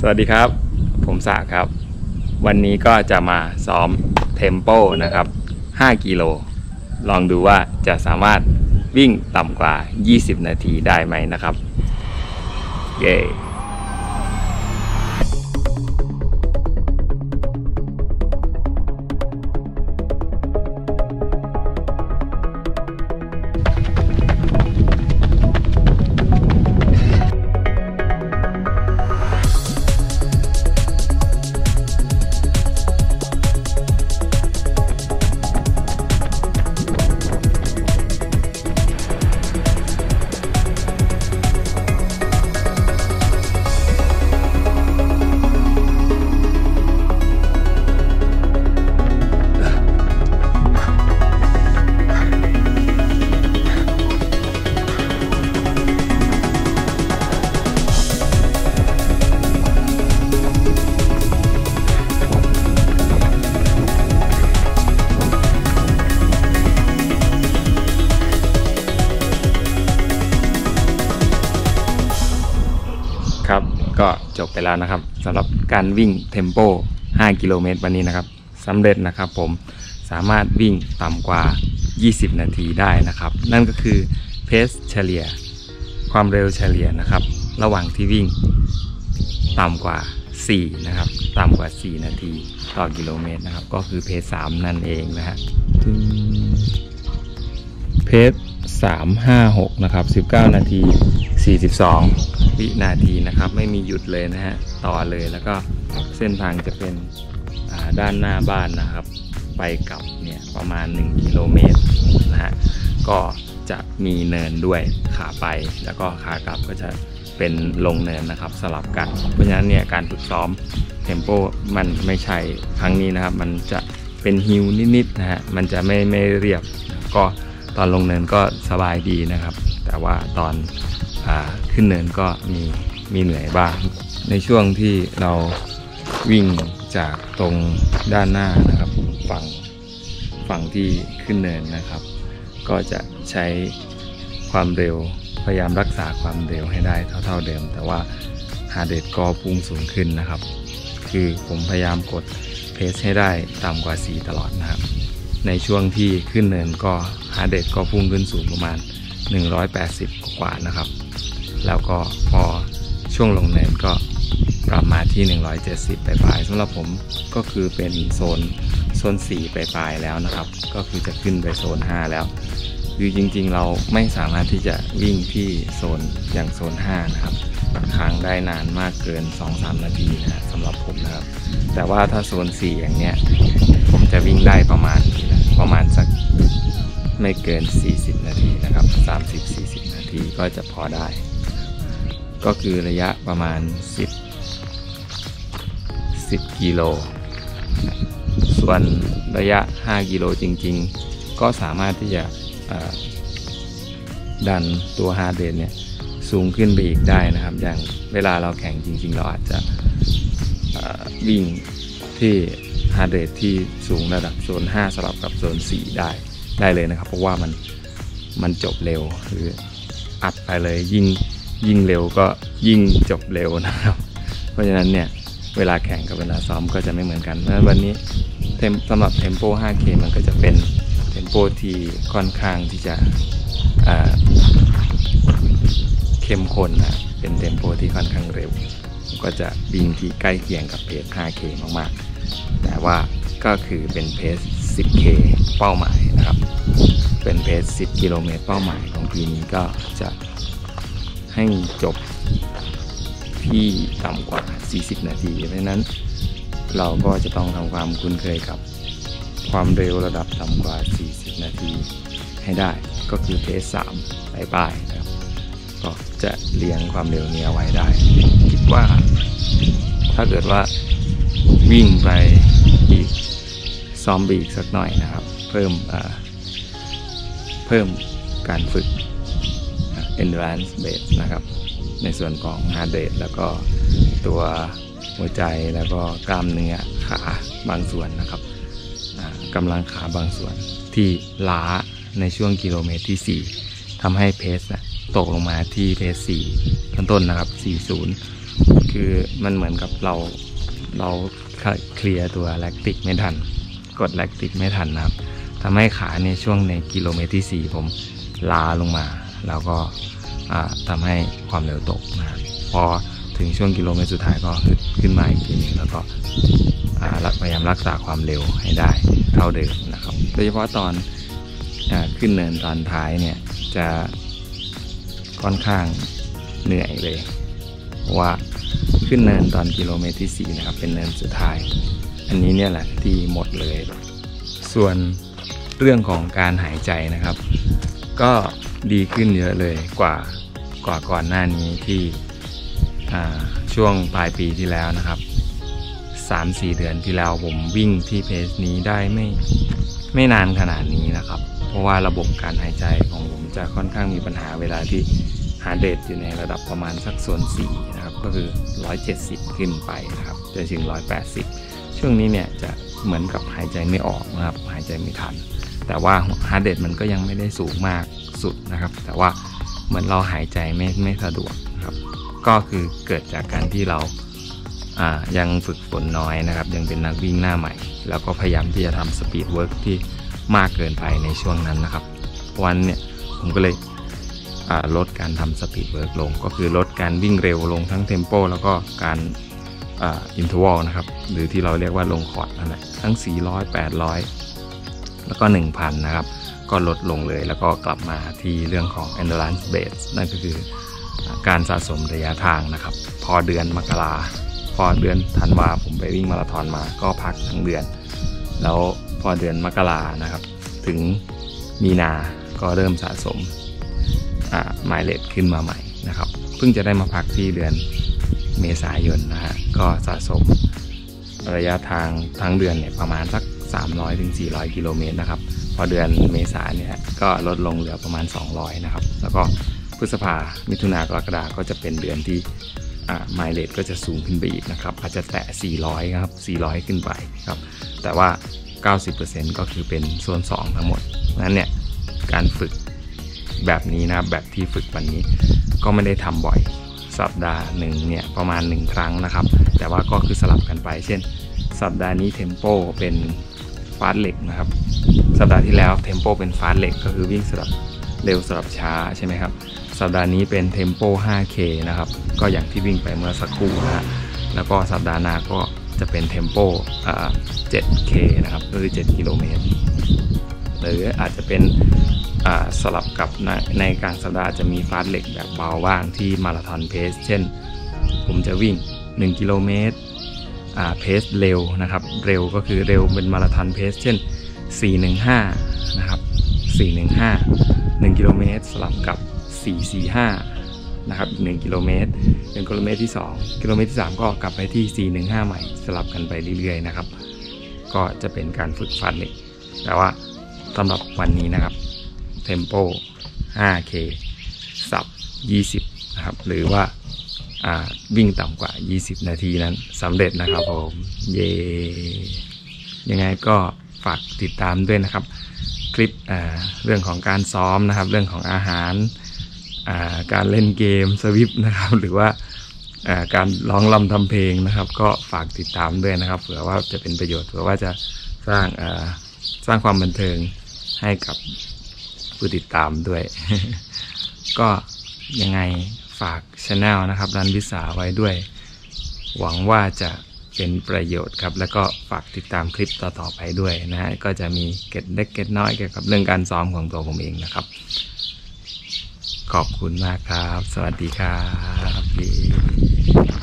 สวัสดีครับ ผมสะครับ วันนี้ก็จะมาซ้อมเทมโปนะครับ 5 กิโล ลองดูว่าจะสามารถวิ่งต่ำกว่า 20 นาทีได้ไหมนะครับ เย้ บไปแล้วนะครับสำหรับการวิ่งเทมโป 5 กิโลเมตรวันนี้นะครับสำเร็จนะครับผมสามารถวิ่งต่ำกว่า 20 นาทีได้นะครับ นั่นก็คือเพสเฉลี่ย ความเร็วเฉลี่ยนะครับ ระหว่างที่วิ่งต่ำกว่า 4 นะครับ ต่ำกว่า 4 นาทีต่อกิโลเมตรนะครับ ก็คือเพส3นั่นเองนะฮะเพส356 นะครับ 19 นาที 42 วินาทีนะครับ ไม่มีหยุดเลยนะฮะต่อเลยแล้วก็เส้นทางจะเป็นด้านหน้าบ้านนะครับ ไปกลับเนี่ยประมาณ 1 กิโลเมตรนะฮะก็จะมีเนินด้วยขาไป แล้วก็ขากลับก็จะเป็นลงเนินนะครับสลับกัน เพราะฉะนั้นเนี่ยการฝึกซ้อมเทมโปมันไม่ใช่ครั้งนี้นะครับ มันจะเป็นฮิวนิดๆนะฮะมันจะไม่ไม่เรียบ ก็ตอนลงเนินก็สบายดีนะครับ แต่ว่าตอน ขึ้นเนินก็มีมีเหนื่อยบ้าง ในช่วงที่เราวิ่งจากตรงด้านหน้านะครับฝั่งฝั่งที่ขึ้นเนินนะครับ ก็จะใช้ความเร็วพยายามรักษาความเร็วให้ได้เท่า ๆเดิม แต่ว่า heart rate ก็พุ่งสูงขึ้นนะครับ คือผมพยายามกดเพสให้ได้ต่ำกว่า 4 ตลอดนะครับ ในช่วงที่ขึ้นเนินก็ฮาร์ดเรทก็พุ่งขึ้นสูงประมาณ 180 กว่านะครับ แล้วก็พอช่วงลงเนินก็ปรับมาที่ 170ปลายๆสำหรับผมก็คือเป็นโซนโซน4ปลายๆแล้วนะครับ ก็คือจะขึ้นไปโซน 5 แล้ว คือจริงๆเราไม่สามารถที่จะวิ่งที่โซนอย่างโซน 5 นะครับค้างได้นานมากเกิน 2-3 นาทีนะสำหรับผมนะครับ แต่ว่าถ้าโซน 4 อย่างเนี้ย ผมจะวิ่งได้ประมาณนะประมาณสักไม่เกิน 40 นาทีนะครับ 30-40 นาทีก็จะพอได้ ก็คือระยะประมาณ 10 10 กิโล ส่วนระยะ 5 กิโลจริง ๆ ก็สามารถที่จะดันตัว heart rate เนี่ยสูงขึ้นไปอีกได้นะครับ อย่างเวลาเราแข่งจริง ๆ เราอาจจะวิ่งที่ heart rate ที่สูงระดับโซน 5 สลับกับโซน 4 ได้ได้เลยนะครับ เพราะว่ามันมันจบเร็วหรืออัดไปเลยยิ่ง ยิ่งเร็วก็ยิ่งจบเร็วนะครับ เพราะฉะนั้นเนี่ยเวลาแข่งกับเวลาซ้อมก็จะไม่เหมือนกันเพราะวันนี้สำหรับเทมโป 5K มันก็จะเป็นเทมโปที่ค่อนข้างที่จะเข้มข้นนะเป็นเทมโปที่ค่อนข้างเร็ว ก็จะวิ่งที่ใกล้เคียงกับเพจ 5K มากๆ แต่ว่าก็คือเป็นเพจ 10K เป้าหมายนะครับ เป็นเพจ 10 กิโลเมตรเป้าหมายของปีนี้ก็จะ ให้จบที่ต่ำกว่า 40 นาที เพราะนั้นเราก็จะต้องทำความคุ้นเคยกับความเร็วระดับต่ำกว่า 40 นาทีให้ได้ ก็คือเพจ3ปลายๆนะครับ ก็จะเลี้ยงความเร็วนี้เอาไว้ได้ คิดว่า ถ้าเกิดว่าวิ่งไปอีกซ้อมไปอีกสักหน่อยนะครับ เพิ่มเพิ่มการฝึก endurance base นะครับ ในส่วนของ heart rate แล้วก็ตัวหัวใจแล้วก็กล้ามเนื้อขาบางส่วนนะครับกำลังขาบางส่วนที่ล้าในช่วงกิโลเมตรที่ 4ทำให้เพสนะตกลงมาที่เพส4ต้นๆนะครับ 40 คือมันเหมือนกับเราเราเคลียร์ตัวแลคติกไม่ทัน กดแลคติกไม่ทันนะครับทำให้ขาในช่วงในกิโลเมตรที่ 4 ผมลาลงมา แล้วก็ทำให้ความเร็วตกนะครับพอถึงช่วงกิโลเมตรสุดท้ายก็ขึ้นมาอีกทีนึงแล้วก็พยายามรักษาความเร็วให้ได้เท่าเดิมนะครับ โดยเฉพาะตอนอขึ้นเนินตอนท้ายเนี่ยจะค่อนข้างเหนื่อยเลยว่าขึ้นเนินตอนกิโลเมตรที่4นะครับเป็นเนินสุดท้าย อันนี้เนี่ยแหละที่หมดเลย ส่วนเรื่องของการหายใจนะครับ ก็ ดีขึ้นเยอะเลยกว่ากว่าก่อนหน้านี้ที่ช่วงปลายปีที่แล้วนะครับ3-4 เดือนที่แล้วผมวิ่งที่ pace นี้ได้ไม่ไม่นานขนาดนี้นะครับ เพราะว่าระบบการหายใจของผมจะค่อนข้างมีปัญหาเวลาที่ heart rate อยู่ในระดับประมาณสักโซน4นะครับก็คือ 170 ขึ้นไปนะครับจะถึง 180 ช่วงนี้เนี่ยจะเหมือนกับหายใจไม่ออกนะครับหายใจไม่ทัน แต่ว่า heart rate มันก็ยังไม่ได้สูงมากสุดนะครับ แต่ว่าเหมือนเราหายใจไม่ไม่สะดวกครับ ก็คือเกิดจากการที่เรายังฝึกฝนน้อยนะครับ ยังเป็นนักวิ่งหน้าใหม่ แล้วก็พยายามที่จะทำ speed work ที่มากเกินไปในช่วงนั้นนะครับวันเนี่ยผมก็เลยลดการทำ speed work ลง ก็คือลดการวิ่งเร็วลงทั้ง tempo แล้วก็การอินทวอลนะครับ หรือที่เราเรียกว่าลงคอร์ดนั่นแหละทั้ง 400 800 แล้วก็ 1,000 นะครับ ก็ลดลงเลยแล้วก็กลับมาที่เรื่องของ endurance base นั่นก็คือการสะสมระยะทางนะครับ พอเดือนมกราพอเดือนธันวาผมไปวิ่งมาราธอนมาก็พักทั้งเดือน แล้วพอเดือนมกรานะครับ ถึงมีนาก็เริ่มสะสมไมล์เลทขึ้นมาใหม่นะครับ เพิ่งจะได้มาพักที่เดือนเมษายนนะฮะก็สะสมระยะทางทั้งเดือนเนี่ยประมาณสัก 300-400ถึงกิโลเมตรนะครับ พอเดือนเมษาเนี่ยก็ลดลงเหลือประมาณ 200 นะครับ แล้วก็พฤษภา มิถุนากรกฎาก็จะเป็นเดือนที่ไมล์เลทก็จะสูงขึ้นไปอีกนะครับ อาจจะแตะ 400 ครับ 400 ขึ้นไปครับ แต่ว่า 90%ก็คือเป็นโซน 2 ทั้งหมดนั้นเนี่ย การฝึกแบบนี้นะแบบที่ฝึกวันนี้ก็ไม่ได้ทำบ่อยสัปดาห์หนึ่งเนี่ยประมาณ 1 ครั้งนะครับ แต่ว่าก็คือสลับกันไป เช่น สัปดาห์นี้ tempo เป็น fartlek นะครับ สัปดาห์ที่แล้ว tempo เป็น fartlek ก็คือวิ่งสลับเร็วสลับช้าใช่ไหมครับ สัปดาห์นี้เป็น tempo 5K นะครับ ก็อย่างที่วิ่งไปเมื่อสักครู่นะฮะ แล้วก็สัปดาห์หน้าก็จะเป็นเทมโป 7K นะครับก็คือ7กิโลเมตร หรืออาจจะเป็นสลับกับในในกางสัปดาห์จะมีฟาสเหล็กแบบเบาว่างที่มาราธอนเพส เช่น ผมจะวิ่ง 1 กิโลเมตร เพสเร็วนะครับ เร็วก็คือเร็วเป็นมาราธอนเพสเช่น 415 นะครับ 415 1 กิโลเมตรสลับกับ 445 นะครับอีก1กิโลเมตรเป็นกิโลเมตรที่ 2 กิโลเมตรที่ 3 ก็กลับไปที่ 415 ใหม่สลับกันไปเรื่อยๆนะครับ ก็จะเป็นการฝึกฟาสเล็กแต่ว่าสำหรับวันนี้นะครับเทมโป 5K สับ 20 นะครับ หรือว่า วิ่งต่ำกว่า 20 นาทีนั้นสำเร็จนะครับผมเย่ยังไงก็ฝากติดตามด้วยนะครับ คลิปเรื่องของการซ้อมนะครับ เรื่องของอาหารการเล่นเกมสวิปนะครับ หรือว่าการร้องลำทำเพลงนะครับ ก็ฝากติดตามด้วยนะครับเผื่อว่าจะเป็นประโยชน์เผื่อว่าจะสร้างสร้างความบันเทิงให้กับผู้ติดตามด้วย ก็ยังไง ฝากช anel นะครับรันวิสาไว้ด้วย หวังว่าจะเป็นประโยชน์ครับ แล้วก็ฝากติดตามคลิปต่อๆไปด้วยนะฮะก็จะมีเก็ดเล็กเก็ดน้อยเกี่ยวกับเรื่องการซ้อมของตัวผมเองนะครับ ขอบคุณมากครับ สวัสดีครับ